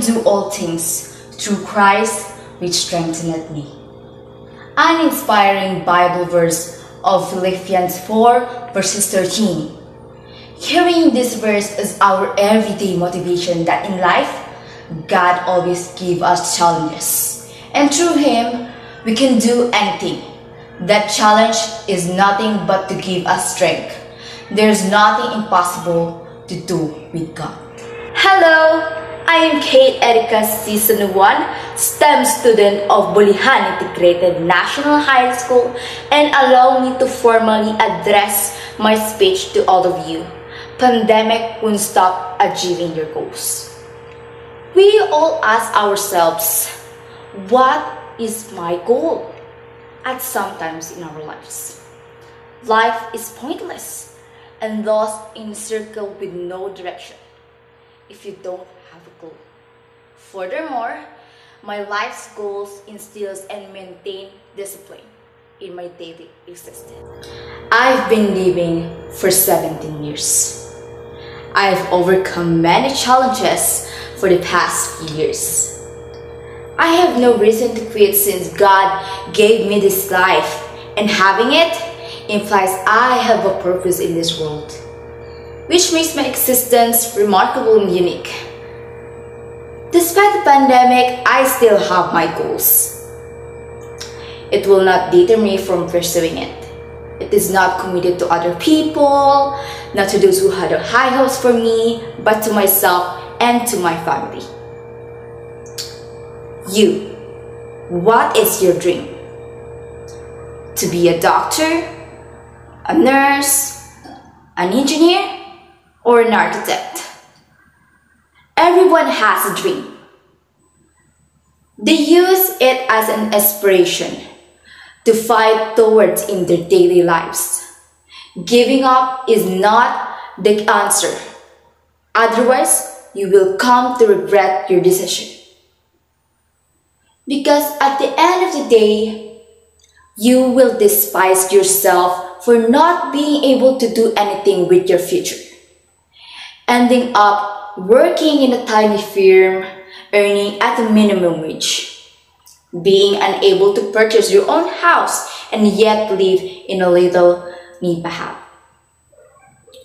do all things through Christ which strengtheneth me. An inspiring Bible verse of Philippians 4 verses 13. Hearing this verse is our everyday motivation that in life, God always gives us challenges. And through Him, we can do anything. That challenge is nothing but to give us strength. There's nothing impossible to do with God. Hello, I am Kate Erika C. San Juan, STEM student of Bulihan Integrated National High School and allow me to formally address my speech to all of you. Pandemic won't stop achieving your goals. We all ask ourselves, what is my goal? At some times in our lives. Life is pointless and thus circle with no direction if you don't. Furthermore, my life's goals instills and maintain discipline in my daily existence. I've been living for 17 years. I've overcome many challenges for the past few years. I have no reason to quit since God gave me this life and having it implies I have a purpose in this world which makes my existence remarkable and unique. Despite the pandemic, I still have my goals. It will not deter me from pursuing it. It is not committed to other people, not to those who had a high hopes for me, but to myself and to my family. You, what is your dream? To be a doctor, a nurse, an engineer, or an architect. Everyone has a dream. They use it as an aspiration to fight towards in their daily lives. Giving up is not the answer. Otherwise, you will come to regret your decision. Because at the end of the day, you will despise yourself for not being able to do anything with your future ending up working in a tiny firm, earning at a minimum wage, being unable to purchase your own house and yet live in a little nipa hut.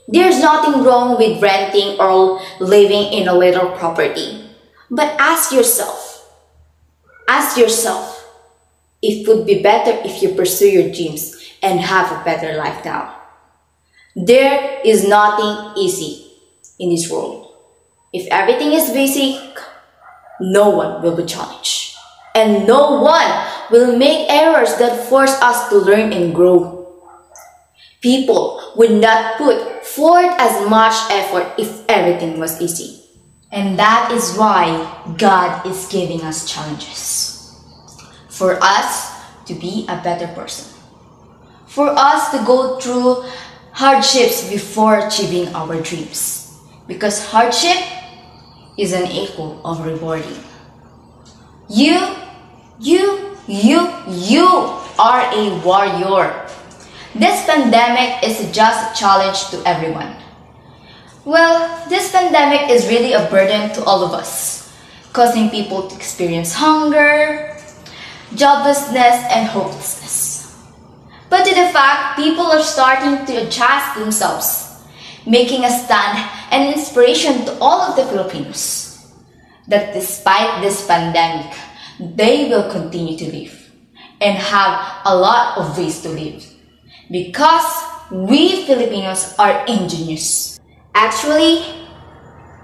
There's nothing wrong with renting or living in a little property. But ask yourself, ask yourself, it would be better if you pursue your dreams and have a better life now. There is nothing easy in this world. If everything is basic, no one will be challenged. And no one will make errors that force us to learn and grow. People would not put forth as much effort if everything was easy. And that is why God is giving us challenges. For us to be a better person. For us to go through hardships before achieving our dreams because hardship is an echo of rewarding. You, you, you, you are a warrior. This pandemic is just a challenge to everyone. Well, this pandemic is really a burden to all of us, causing people to experience hunger, joblessness, and hopelessness. But to the fact, people are starting to adjust themselves making a stand and inspiration to all of the Filipinos that despite this pandemic, they will continue to live and have a lot of ways to live because we Filipinos are ingenious. Actually,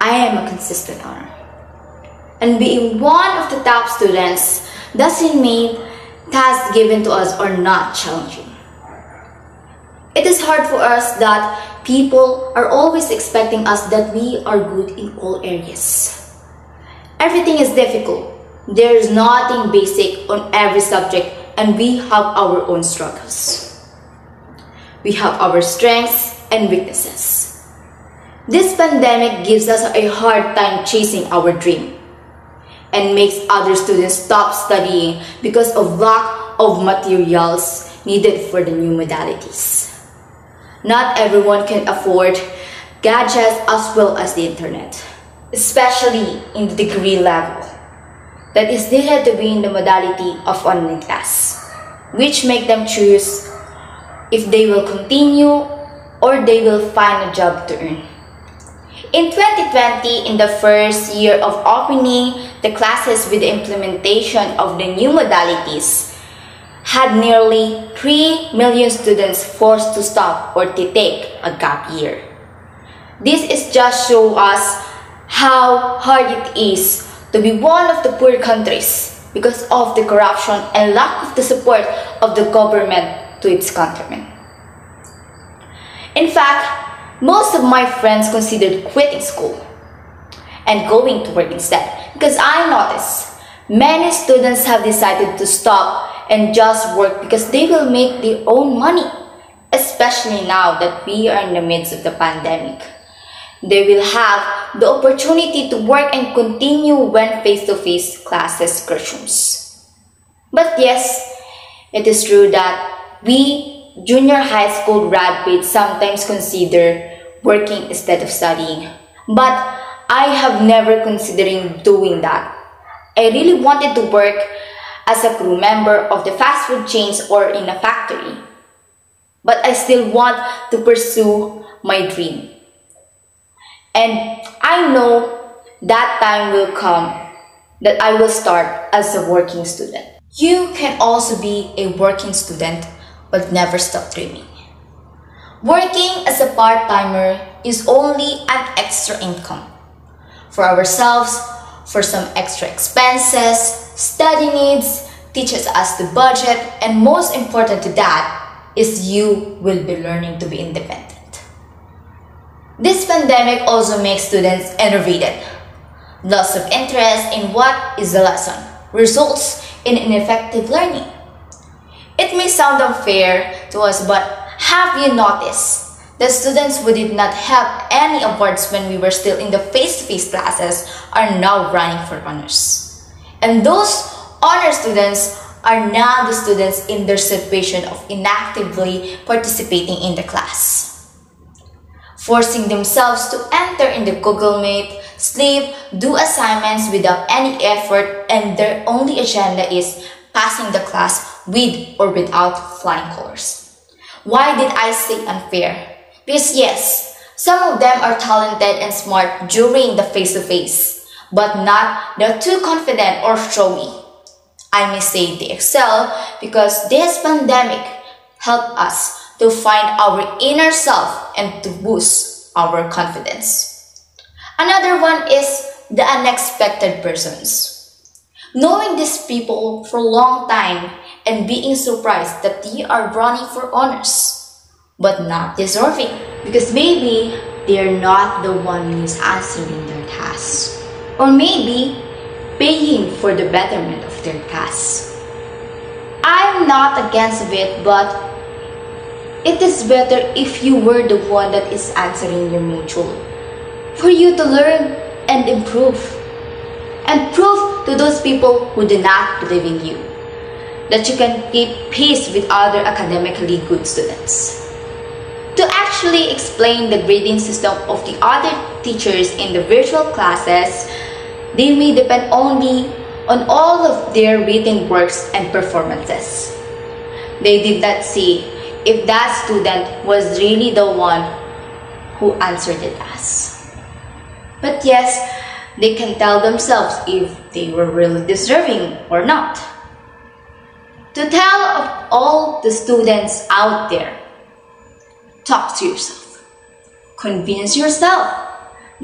I am a consistent honor. And being one of the top students doesn't mean tasks given to us are not challenging. It is hard for us that people are always expecting us that we are good in all areas. Everything is difficult. There is nothing basic on every subject and we have our own struggles. We have our strengths and weaknesses. This pandemic gives us a hard time chasing our dream and makes other students stop studying because of lack of materials needed for the new modalities. Not everyone can afford gadgets as well as the internet. especially in the degree level, that is needed to be in the modality of online class, which make them choose if they will continue or they will find a job to earn. In 2020, in the first year of opening the classes with the implementation of the new modalities, had nearly 3 million students forced to stop or to take a gap year. This is just show us how hard it is to be one of the poor countries because of the corruption and lack of the support of the government to its countrymen. In fact, most of my friends considered quitting school and going to work instead because I noticed many students have decided to stop and just work because they will make their own money, especially now that we are in the midst of the pandemic. They will have the opportunity to work and continue when face-to-face -face classes resumes. But yes, it is true that we junior high school graduates sometimes consider working instead of studying. But I have never considering doing that. I really wanted to work as a crew member of the fast food chains or in a factory. But I still want to pursue my dream. And I know that time will come that I will start as a working student. You can also be a working student but never stop dreaming. Working as a part-timer is only an extra income for ourselves, for some extra expenses, study needs, teaches us to budget, and most important to that is you will be learning to be independent. This pandemic also makes students enervated. Loss of interest in what is the lesson results in ineffective learning. It may sound unfair to us, but have you noticed that students who did not have any awards when we were still in the face-to-face -face classes are now running for honors? And those honor students are now the students in their situation of inactively participating in the class forcing themselves to enter in the Google Meet, sleep, do assignments without any effort, and their only agenda is passing the class with or without flying colors. Why did I say unfair? Because yes, some of them are talented and smart during the face-to-face, -face, but not the too confident or showy. I may say they excel because this pandemic helped us to find our inner self and to boost our confidence. Another one is the unexpected persons. Knowing these people for a long time and being surprised that they are running for honors, but not deserving because maybe they are not the one who is answering their tasks, or maybe paying for the betterment of their tasks. I'm not against it, but it is better if you were the one that is answering your module. For you to learn and improve. And prove to those people who do not believe in you that you can keep pace with other academically good students. To actually explain the grading system of the other teachers in the virtual classes, they may depend only on all of their written works and performances. They did not see if that student was really the one who answered the task. But yes, they can tell themselves if they were really deserving or not. To tell of all the students out there, talk to yourself. Convince yourself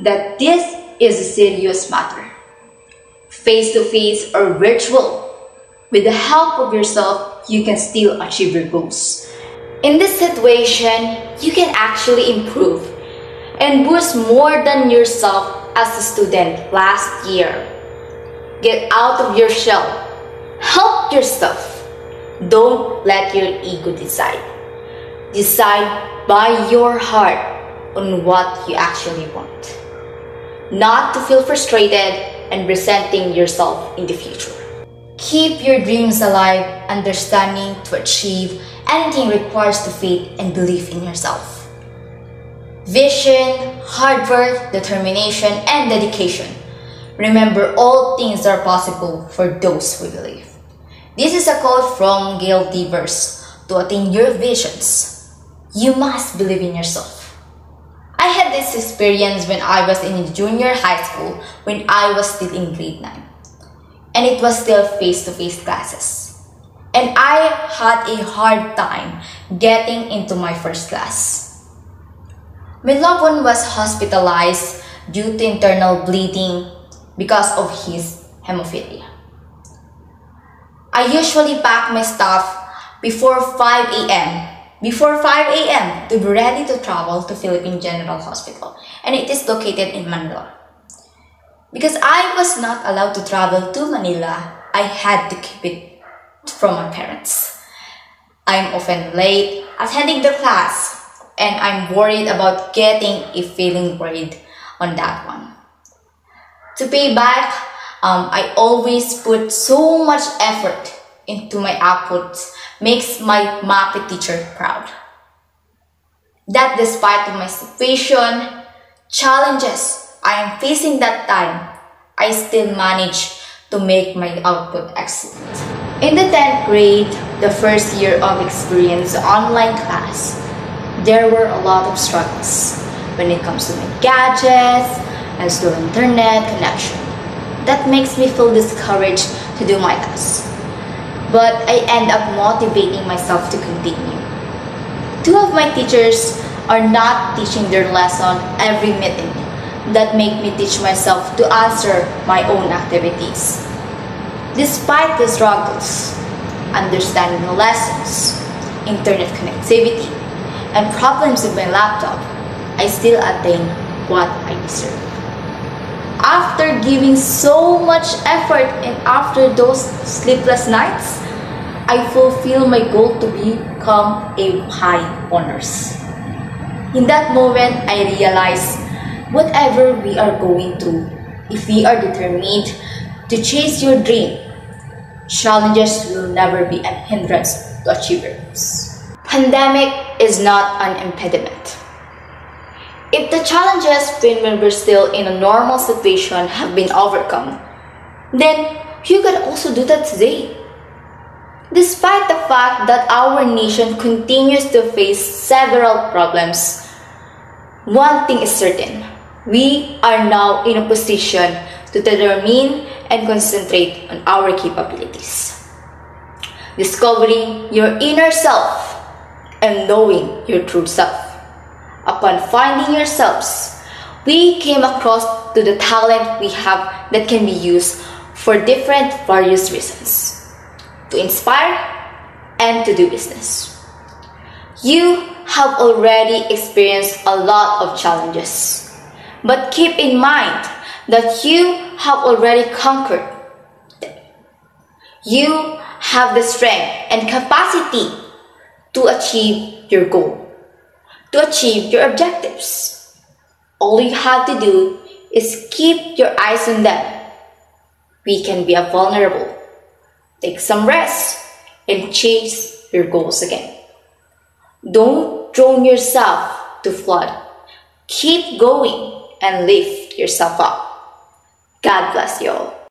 that this is a serious matter. Face to face or virtual, with the help of yourself, you can still achieve your goals. In this situation, you can actually improve and boost more than yourself as a student last year. Get out of your shell. Help yourself. Don't let your ego decide. Decide by your heart on what you actually want. Not to feel frustrated and resenting yourself in the future. Keep your dreams alive, understanding to achieve anything requires the faith and belief in yourself. vision, hard work, determination, and dedication. Remember, all things are possible for those who believe. This is a quote from Gail Devers. To attain your visions, you must believe in yourself. I had this experience when I was in junior high school when I was still in grade 9. And it was still face-to-face classes. And I had a hard time getting into my first class. My loved one was hospitalized due to internal bleeding because of his hemophilia. I usually pack my stuff before 5 a.m. Before 5 a.m. to be ready to travel to Philippine General Hospital and it is located in Manila. Because I was not allowed to travel to Manila, I had to keep it from my parents. I'm often late attending the class and I'm worried about getting a failing grade on that one. To pay back, um, I always put so much effort into my outputs makes my MAPEH teacher proud. That despite of my situation, challenges I am facing that time, I still manage to make my output excellent. In the 10th grade, the first year of experience online class, there were a lot of struggles when it comes to my gadgets and slow internet connection. That makes me feel discouraged to do my tasks but I end up motivating myself to continue. Two of my teachers are not teaching their lesson every meeting that make me teach myself to answer my own activities. Despite the struggles, understanding the lessons, internet connectivity, and problems with my laptop, I still attain what I deserve. After giving so much effort and after those sleepless nights, I fulfill my goal to become a high honors. In that moment, I realize whatever we are going through, if we are determined to chase your dream, challenges will never be a hindrance to achieve your goals. Pandemic is not an impediment. If the challenges when we're still in a normal situation have been overcome, then you can also do that today. Despite the fact that our nation continues to face several problems, one thing is certain. We are now in a position to determine and concentrate on our capabilities. Discovering your inner self and knowing your true self upon finding yourselves, we came across to the talent we have that can be used for different various reasons. To inspire and to do business. You have already experienced a lot of challenges. But keep in mind that you have already conquered them. You have the strength and capacity to achieve your goal to achieve your objectives. All you have to do is keep your eyes on them. We can be vulnerable. Take some rest and chase your goals again. Don't drown yourself to flood. Keep going and lift yourself up. God bless you all.